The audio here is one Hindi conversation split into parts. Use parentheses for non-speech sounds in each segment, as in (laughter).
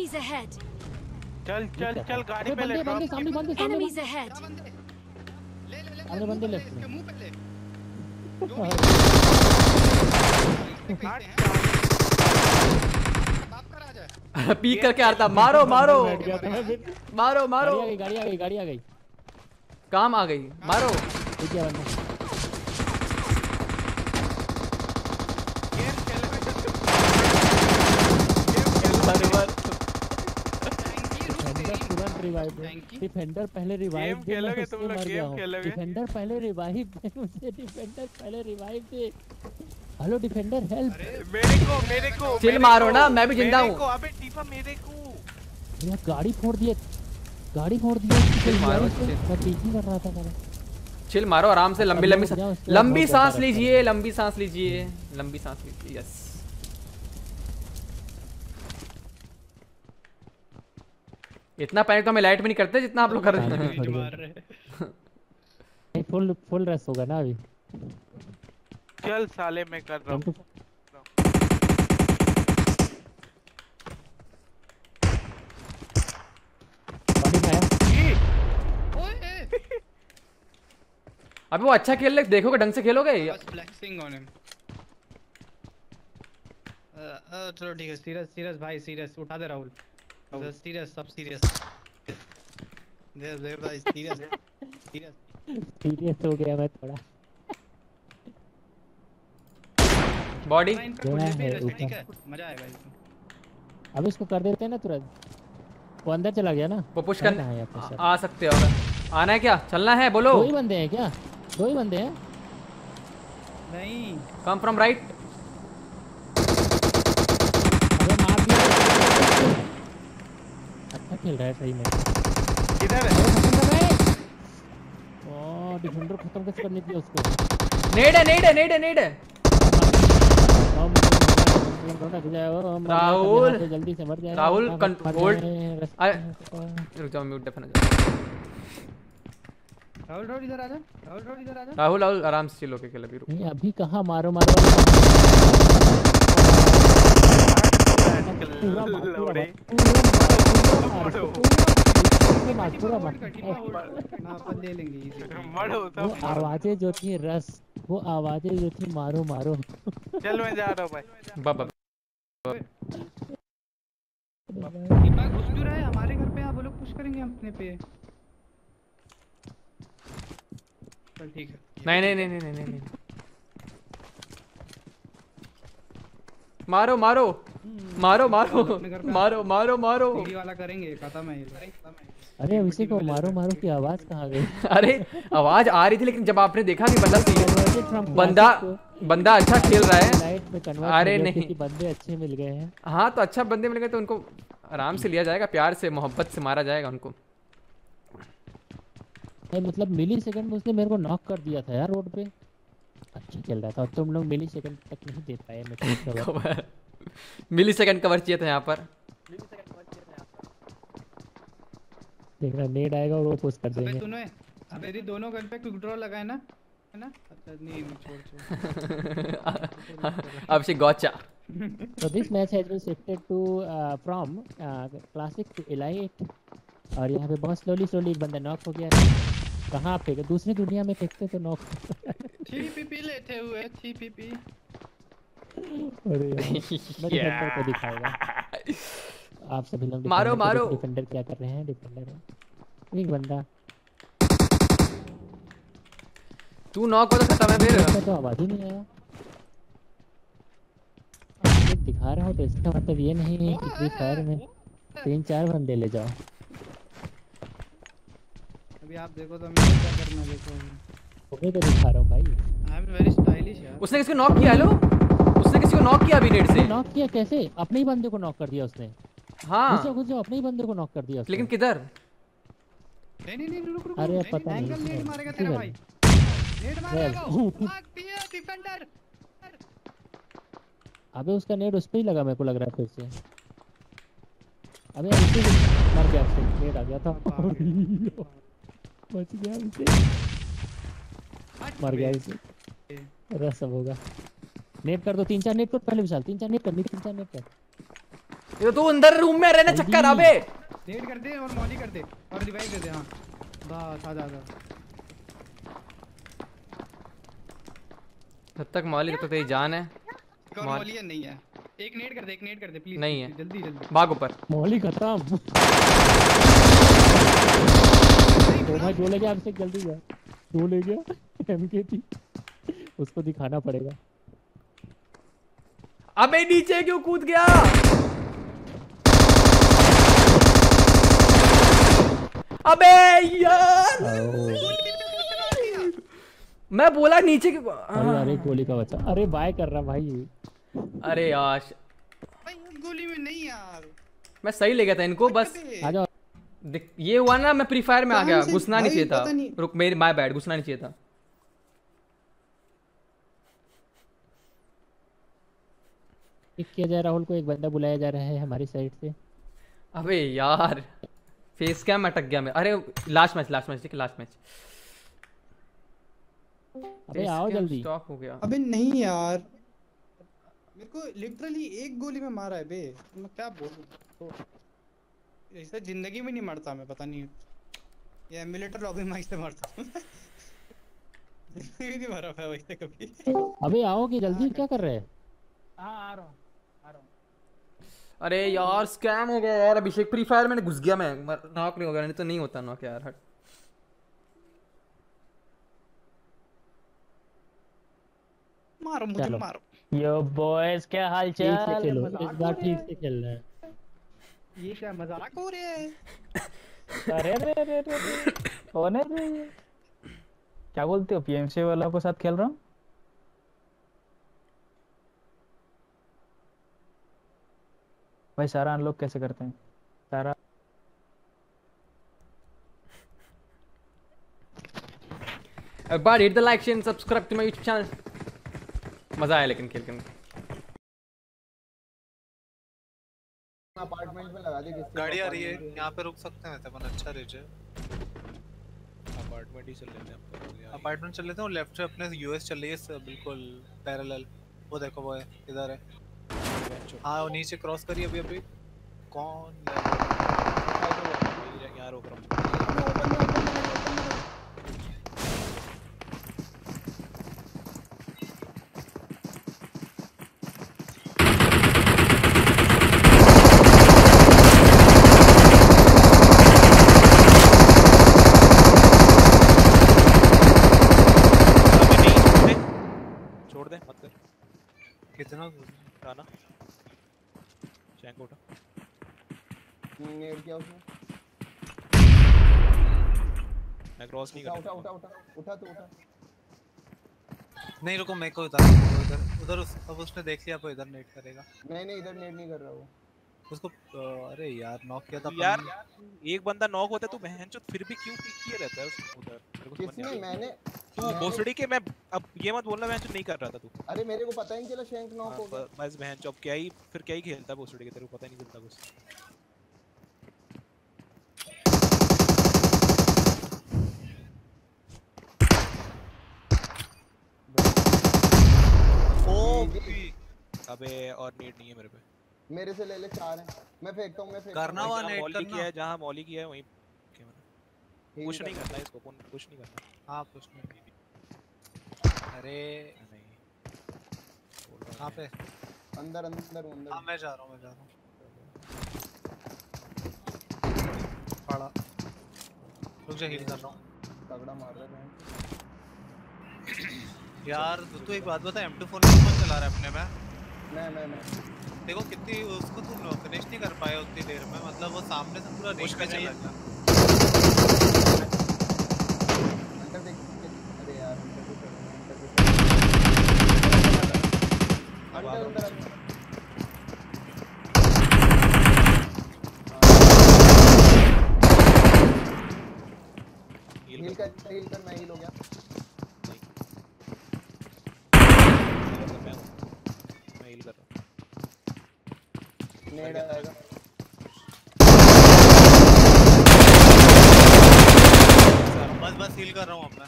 Enemies ahead. चल चल चल गाड़ी पे ले बंदे बंदे सामने बंदे सामने Enemies ahead. ले ले ले सामने बंदे लेफ़्ट इसके में मुँह पे ले है पीक करके आता मारो मारो। बैठ गया था मैं फिर मारो मारो। गाड़ी आ गई गाड़ी आ गई आ काम आ गई। मारो। ठीक है बंदा। गेम रिवाइव डिफेंडर पहले रिवाइव Game दे मैं खेलोगे तुम लोग, हूँ। खेलोगे? डिफेंडर पहले रिवाइव दे मुझे डिफेंडर पहले रिवाइव दे। हेलो डिफेंडर हेल्प मेरे को मेरे को चिल मारो ना, मैं भी ज़िंदा मेरे को, अबे टीफा मेरे को। यार गाड़ी फोड़ दिए गाड़ी फोड़ दिए। चिल मारो, मैं चिल। पीछे कर रहा था मेरा चिल मारो आराम से लंबी लंबी सांस लंबी सांस लीजिए लंबी सांस लीजिए लंबी सांस लीजिए यस इतना पैनिक तो हमें लाइट में नहीं करते जितना आप लोग कर रहे हैं। फुल फुल रेस होगा ना अभी। चल साले मैं कर रहा हूँ। अबे वो अच्छा खेल ले देखोगे ढंग से खेलोगे? बस फ्लेक्सिंग ऑन हिम चलो ठीक है सीरियस सीरियस भाई सीरियस उठा दे राहुल। सीरियस सब सीरियस दे दे भाई सीरियस सीरियस सीरियस हो गया मैं थोड़ा बॉडी मज़ा आएगा इसमें अब इसको कर देते हैं ना तुरंत वो अंदर चला गया ना वो पुश है कर सर? आ सकते हो अगर। आना है क्या चलना है बोलो दो ही बंदे हैं क्या दो ही बंदे हैं नहीं कम फ्रॉम राइट अबे मार दिया अच्छा खेल रहा है सही में। किधर है? ओ डिफेंडर खत्म कैसे करने दिया उसको? नेड है नेड है नेड है नेड है। है, है, राहुल, जल्दी से मर राहुल, जाए, रास्ते अरे- तो- रुक जाओ म्यूट डेफन हो जाओ। राहुल राहुल इधर आ जा। राहुल राहुल इधर आ जा। राहुल राहुल आराम से चिल होके खेल अभी रुक। अभी कहाँ मारो मारो (laughs) पूरा वो आवाज़ें जो थी रस वो आवाज़ें जो थी मारो मारो चल मैं जा रहा हूँ भाई बाबा घुस क्यों रहा है हमारे घर पे आप लोग पुश करेंगे अपने पे चल ठीक है नहीं नहीं नहीं नहीं नहीं नहीं। मारो मारो। मारो मारो मारो मारो मारो। वाला करेंगे खत्म है अरे अभिषेक को मारो मारो की आवाज़ कहाँ गई? (laughs) अरे आवाज़ आ रही थी लेकिन जब आपने देखा कि बंदा Converted from बंदा बंदा अच्छा खेल रहा है। लाइट में कन्वर्ट अरे नहीं। बंदे अच्छे मिल गए हैं। हाँ तो अच्छा बंदे मिल गए तो उनको आराम से लिया जाएगा प्यार से मोहब्बत से मारा जाएगा उनको। मतलब मिली सेकंड में उसने मेरे को नॉक कर दिया था यार रोड पे। अच्छा चल रहा था तुम लोग मिली सेकंड तक नहीं दे पाए मैं तो (laughs) मिली सेकंड कवर चाहिए था यहाँ पर। देख रहा नेड आएगा और वो पुश कर अबे देंगे। तूने अबे यदि दोनों गन पे क्विक ड्रॉ लगाए ना है ना? अच्छा नहीं छोड़ छोड़ अभिषेक गौचा So this match has been shifted to uh, from uh, classic to elite और यहाँ पे बहुत स्लोली स्लोली एक बंदा नॉक हो गया। कहाँ फेंके दूसरी दुनिया में फेंकते तो नॉक छी (laughs) पीपी लेते हुए छी पीपी। अरे यार, (laughs) को दिखाऊँगा। आप सभी लोग मारो, मारो। डिफेंडर क्या कर रहे हैं? डिफेंडर एक बंदा। तू नॉक हो तो खत्म है फिर। तो आवाज़ ही नहीं आया। दिखा रहा हो तो इसका मतलब ये नहीं है कि फ्री फायर में तीन चार बंदे ले जाओ। अभी आप देखो तो मैं क्या करना देखो। तुम्हें तो दिखा रहा हूँ भाई। आई एम वेरी स्टाइलिश यार। उसने किसी को नॉक किया? हेलो किसी को नॉक किया अभी नेट से। नॉक किया कैसे? अपने ही बंदे को नॉक कर दिया उसने। घुस हाँ घुस जाओ अपने ही बंदे को नॉक कर दिया लेकिन किधर? नहीं नहीं नहीं रुक रुक अरे, पता नहीं, एंगल नीड मारेगा तेरा भाई। नीड मारेगा Well, (laughs) भाग डिफेंडर अबे उसका नेट उस पे ही लगा मेरे को लग रहा है फिर से। अबे ही मर गया उससे नेट आ गया था। बच गया उसे। मर गया इसे रस होगा। नेट कर दो तीन चार नेट कर पहले विशाल तीन चार नेट कर तीन चार नेट कर। ये तो अंदर रूम में रहना चक्कर अबे। नेट कर दे और मॉली कर दे और रिवाइव दे दे हाँ। बस आजा जब तक मौली तब तक तेरी जान है। मॉली है? नहीं है। एक नेट कर दे एक नेट कर दे प्लीज़ नहीं है। जल्दी जल्दी। भाग ऊपर। मौली खत्म। तो भाई जो ले गया अभिषेक जल्दी जा जो ले गया एमके थी उसको दिखाना पड़ेगा। अबे नीचे क्यों कूद गया? अबे यार! मैं बोला नीचे क्यों अरे अरे गोली का बच्चा। अरे बाय कर रहा भाई। अरे यार। गोली में नहीं यार। मैं सही ले गया था इनको बस आ जाओ। ये हुआ ना मैं प्री फायर में आ गया। घुसना नहीं चाहिए था। रुक मेरी माय बैड घुसना नहीं चाहिए था। पिक किया जाए राहुल को एक बंदा बुलाया जा रहा है हमारी साइड से। अबे यार फेस कैम अटक गया मैं अरे लास्ट मैच लास्ट मैच ठीक है लास्ट मैच अबे आओ जल्दी। स्टॉप हो गया। अबे नहीं यार। मेरे को लिटरली एक गोली में मारा है बे। मैं क्या बोलूँ? तो ऐसे ज़िंदगी में नहीं मरता मैं पता नहीं। ये एमुलेटर लॉबी में से मरता हूँ। (laughs) ज़िंदगी में नहीं मरा मैं वैसे कभी। अबे आओगे जल्दी? क्या कर रहे हैं हाँ? हूँ आ रहा हूँ। अरे यार स्कैम हो गया यार अभिषेक फ्री फायर में घुस गया मैं। नॉक नहीं हो गया नहीं तो नहीं होता नॉक यार हट। मारो मुझे। मारो। यो बॉयज़ क्या हाल ठीक से चाल? खेलो इस बार ठीक रहा से खेलना है। ये क्या मज़ाक हो रहा है? अरे रे रे रे रे कौन है रे ये? क्या बोलते हो पीएमसी वाला के साथ खेल रहा हूँ? भाई सारा अनलॉक कैसे करते हैं? सारा बार hit the like share subscribe to my YouTube channel मज़ा आया लेकिन खेल के अपार्टमेंट में लगा दी गाड़ी आ रही है। यहाँ पे रुक सकते हैं तमन अच्छा रेंज है। अपार्टमेंट ही चल लेते हैं अपार्टमेंट चल लेते हैं और लेफ़्ट से अपने यूएस चल रही है बिल्कुल पैरेलल वो देखो वो है इधर है। हाँ वो नीचे क्रॉस करिए अभी अभी। कौन? यहाँ रोक रहा हूँ अबे नहीं, छोड़ दे छोड़ दे मत कर कितना गाना चैंक उठा नेट किया उसने मैं क्रॉस नहीं उठा उठा उठा उठा उठा तो उठा। नहीं रुको मेरे को उतार उधर उधर उस, अब उसने देख लिया तो इधर नेट करेगा। नहीं नहीं इधर नेट नहीं कर रहा वो। उसको अरे यार नॉक किया था यार एक बंदा नॉक होता है तो बहन चो फिर भी क्यों पिक किए रहता है उस उधर? किसने? मैंने तू मैंने- भोसड़ी के मैं अब ये मत बोलना बहन चो नहीं कर रहा था तू। अरे मेरे को पता ही नहीं चला शैंक नॉक हाँ, हो गया। बस बहन चो अब क्या ही फिर क्या ही खेलता है भोसड़ी के तेरे को पता ही नहीं चलता कुछ। अबे और नीड नहीं है मेरे पे। मेरे से ले ले चार हैं। मैं फेंकता हूँ मैं फेंकता करना हूँ। हुआ जहाँ नेट मौली की है जहाँ मौली की है वहीं क्या मैंने। कुछ नहीं करना। करना इसको कौन कुछ नहीं करना। हाँ कुछ नहीं अरे नहीं। हूँ कहाँ। पे? अंदर अंदर हूँ, हाँ अंदर मैं जा रहा हूँ मैं जा रहा हूँ। पड़ा। रुक जा हील कर रहा हूँ। तगड़ा मार रहा है। यार तू तो एक बात बता M24 में कौन चला रहा है अपने में? मैं मैं मैं। देखो कितनी उसको तू फिनिश नहीं कर पाया उतनी देर में मतलब वो सामने से पूरा उसका पे चला चाहिए। गया। अंदर देख अरे यार अंदर भी चलो अंदर अंदर अंदर हील कर। कर हील कर मैं हील हो गया heal कर, मैं हूँ। मैं heal कर रहा हूँ नेड आएगा बस बस हील कर रहा हूँ अपना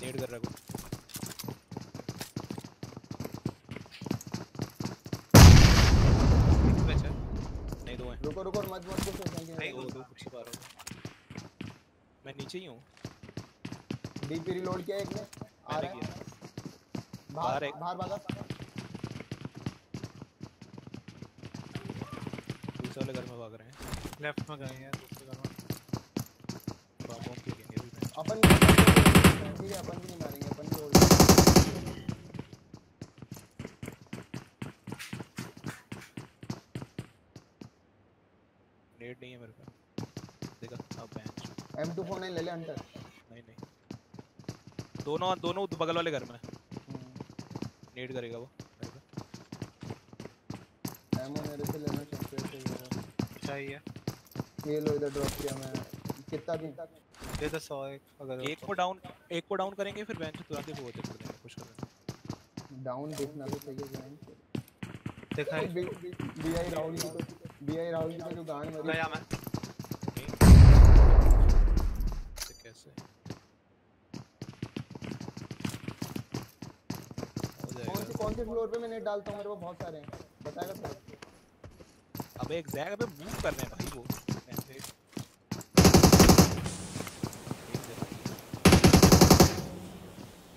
नेड कर रहा है है। नहीं दो हैं। रुको रुको मत मत कुछ नहीं, दो दो कुछ बार मैं नीचे ही हूँ। डीपी रिलोड किया एक ने। आ रहा है। बाहर बाहर बाहर भागा दूसरे वाले घर में भाग रहे हैं लेफ़्ट में गए हैं दूसरे घर में। बॉम्ब बॉम्ब फेंकेंगे अभी मैं अपन ठीक है अपन भी नहीं मारेंगे अपन भी hold नेड नहीं है मेरे पास। देखा अब बेंच M249 ले ले हंटर नहीं नहीं। दोनों दोनों बगल वाले घर में नेड करेगा वो मेरे पे। एमो मेरे से लेना चाहिए चाहिए। चाहिए। ये लो इधर ड्रॉप किया मैं कितना दिन? दे दो सौ एक अगर एक को डाउन एक को डाउन करेंगे फिर बेंच तुरंत ही वो होते कर देंगे पुश कर देंगे डाउन देखना तो चाहिए जान देखा है। बीआई राहुल की तो बीआई राहुल की तो जो गान मरी गया मैं। से कैसे? कौन से कौन से फ्लोर पे मैं नेट डालता हूँ? मेरे को बहुत सारे हैं। बताएगा तो। अबे एक जगह पे मूव कर रहे हैं भाई वो ऐसे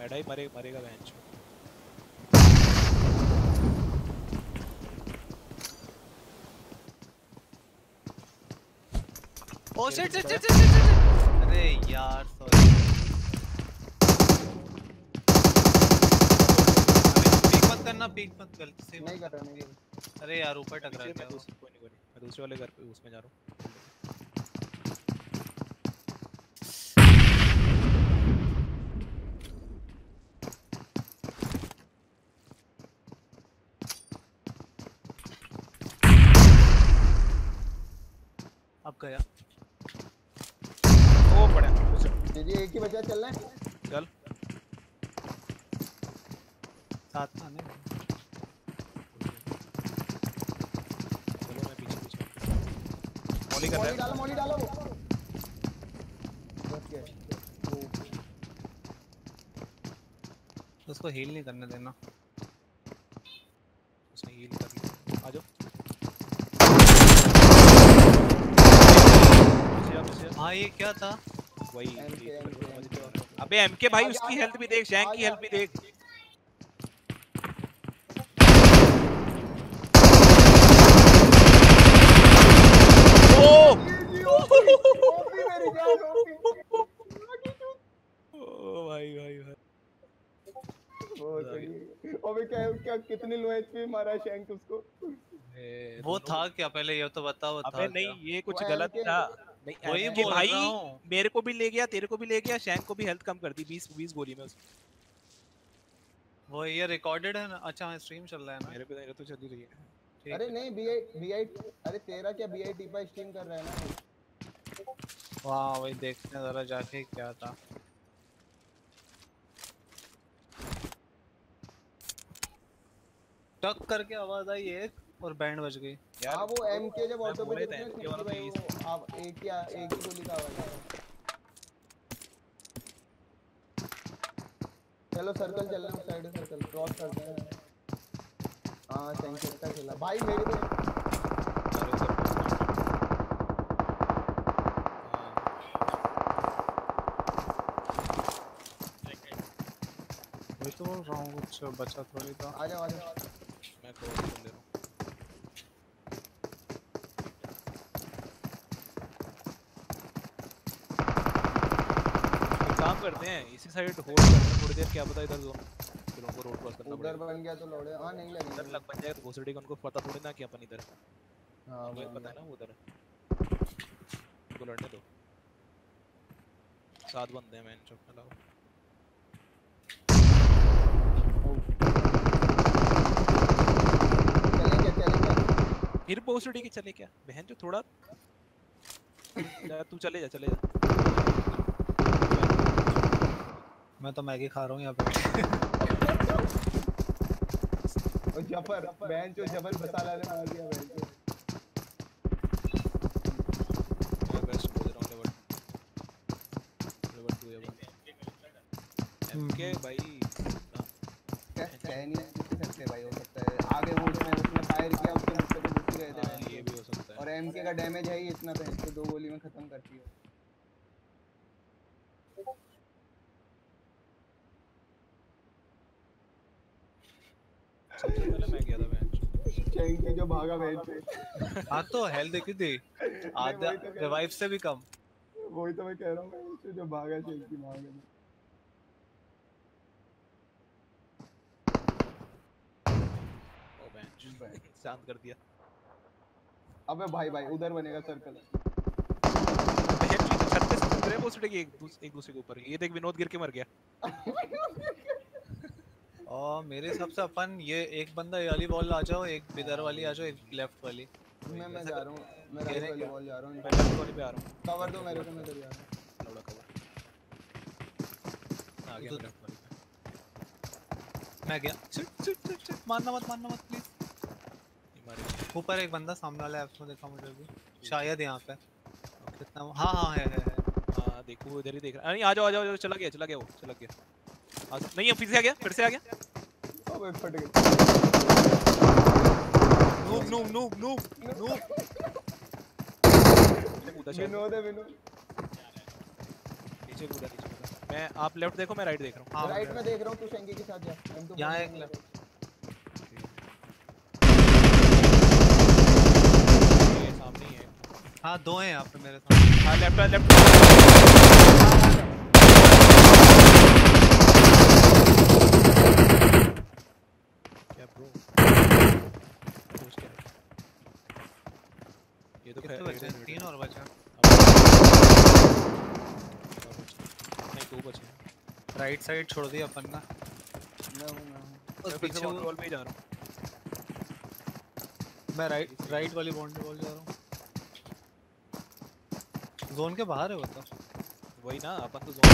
मैडा ही मरे मरेगा bench oh shit shit shit shit अरे यार सॉरी पीक मत करना पीक मत गलती से नहीं कर रहा नहीं अरे यार ऊपर टकरा मैं गया दूसरे कोई नहीं कोई नहीं। मैं दूसरे वाले घर पे उसमें जा रहा हूँ अब गया ओ पड़ा उसे जी जी एक चल रहा है। चल। साथ में आने चलो मैं पीछे पीछे। मॉली कर मोली रहा डालो मोली डालो। बच उसको हील नहीं करने देना। उसने हील कर लिया आ जाओ। हाँ ये क्या था? वही। अबे एमके भाई उसकी हेल्थ भी देख जैंक की हेल्थ भी देख। ओ! ओपी मेरी जान ओपी ओ भाई भाई भाई। वो अबे क्या क्या कितने लो एचपी मारा शैंक उसको? वो था क्या पहले ये तो बताओ था अबे नहीं ये कुछ गलत था। वही बोल भाई मेरे को भी ले गया तेरे को भी ले गया शैंक को भी हेल्थ कम कर दी 20 20 गोली में उसकी। वो ये रिकॉर्डेड है ना? अच्छा हाँ स्ट्रीम चल रहा है ना? मेरे पे मेरे तो चल ही रही है। अरे है। नहीं बीआई बीआई अरे तेरा क्या बीआई टीपा स्ट्रीम कर रहा है ना? वाह वही देखते हैं जरा जाके क्या था। टक करके आवाज़ आई एक। और बैंड बज गई। हाँ वो एमके जब ऑटो पे ही था, MK वाला तो भाई वो आप एक ही एक ही गोली का आवाज़ आया चलो सर्कल चल रहे हैं साइड सर्कल क्रॉस करते हैं। हाँ थैंक यू अच्छा खेला। भाई मेरे को तो रहा हूँ कुछ बचा थोड़ी था आ जाओ आ जाओ। मैं कर दे रहा हूँ करते हैं इसी साइड होल्ड करते हैं थोड़ी देर क्या पता इधर जोन फिर उनको रोड क्रॉस करना उधर बन गया तो लौड़े हाँ नहीं इधर लग बन जाएगा तो घोसड़ी का उनको पता थोड़ी ना कि अपन इधर हैं। मुझे पता है ना। उधर। उनको लड़ने दो। सात बंदे हैं मैंने लगाओ क्या चलें क्या? फिर पोस्टडी के चले क्या? बहन जो थोड़ा (laughs) तू चले जा चले जा। मैं तो मैगी खा रहा हूँ यहाँ पे। (laughs) ओ ज़फ़र बहन जो ज़फ़र मसाला ने मार दिया बहन को हूँ लेवल लेवल 2 या 1 एमके भाई क्या सह नहीं सकते भाई हो सकता है। आगे वो उसने उसने फायर किया उसके मुझसे तो गए थे। हाँ, ये भी हो सकता है। और एमके का डैमेज है ही इतना तो इसको दो गोली में खत्म करती है। सबसे पहले मैं गया था मैच चैंकी जो भागा बैठ हाँ तो हेल्थ देखी थी। आधा तो रिवाइव से भी कम। वही तो मैं कह रहा हूँ मैं जो भागा चैंकी भागा। ओ बेंच शांत कर दिया। अबे भाई भाई उधर बनेगा सर्कल की छत पे रहे वो एक दूसरे के ऊपर। ये देख विनोद गिर के मर गया। (laughs) और मेरे हिसाब से अपन ये एक बंदा ये वाली बॉल आ जाओ एक इधर वाली आ जाओ एक लेफ़्ट वाली। मैं मैं जा रहा हूँ मैं राइट वाली बॉल जा रहा हूँ। मैं लेफ़्ट वाले पे आ रहा हूँ। कवर दो मेरे को मैं इधर जा रहा हूँ। लौड़ा कवर आ गया तो- मैं लेफ़्ट वाले पे। मैं गया। सिट सिट सिट सिट मारना मत मारना मत प्लीज़ ऊपर एक बंदा सामने वाला एप्स में देखा मुझे भी शायद यहाँ पे। कितना हाँ हाँ है है है। देखो इधर ही देख रहा है नहीं आ जाओ आ जाओ चला गया चला गया वो चला गया। नहीं अब फिर से आ गया फिर से आ गया। अबे फट गया। Noob noob noob noob noob. Vinod है विनोद नीचे कूदा नीचे कूदा। मैं आप लेफ़्ट देखो मैं राइट देख रहा हूँ। हाँ राइट में देख रहा हूँ तू शंकी के साथ जा। तो यहाँ एक लेफ़्ट ये सामने ही है। हाँ दो हैं यहाँ पे मेरे सामने। हाँ लेफ़्ट लेफ़्ट क्या ब्रो सोच क्या ये तो कितने बचे हैं? तीन और बचे नहीं दो बचे हैं। राइट साइड छोड़ दिया अपन ने। मैं हूँ मैं हूँ। मैं पीछे वॉल पे ही। जा रहा हूँ। मैं राइट राइट वाली बाउंड्री बॉल जा रहा हूँ। जोन के बाहर है वो तो। वही ना अपन तो zone-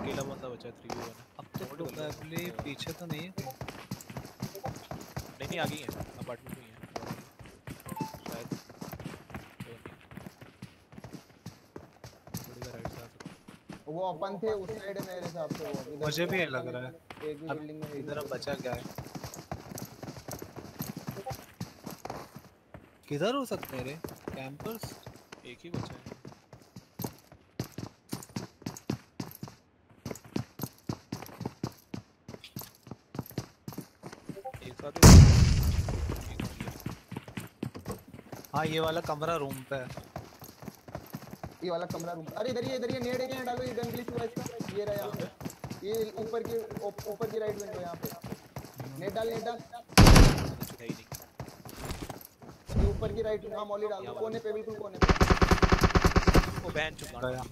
अकेला बंदा बचा है 3v1 तो प्रोबेबली पीछे तो नहीं है नहीं नहीं आगे ही है। अपार्टमेंट में ही है। शायद। आ है। वो अपन थे उस साइड है मेरे हिसाब से वो। मुझे भी लग रहा है। एक भी बिल्डिंग में इधर अब बचा क्या है? किधर हो सकते हैं रे? कैंपर्स एक ही बचा है एक साथ ही- एक और ये। हाँ ये वाला कमरा रूम पे है। ये वाला कमरा रूम अरे इधर ये इधर ये नेड़ के डालो ये गन ग्लिच हुआ इसका। ये रहा यहाँ पे। ये ऊपर की ऊपर की राइट विंडो यहाँ पे। नेट डाल नेट डाल। है ही ये ऊपर की राइट हाँ मॉली डाल दो। कोने पे बिल्कुल कोने पे। वो बैन चुका। गया।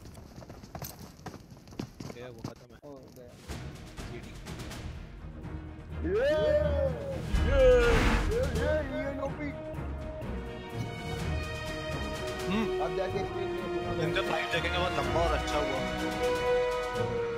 गया वो खत्म है। ओ गया। सीडी ये ये हम्म। अब जाके इनका फाइट देखेंगे बहुत लंबा और अच्छा हुआ।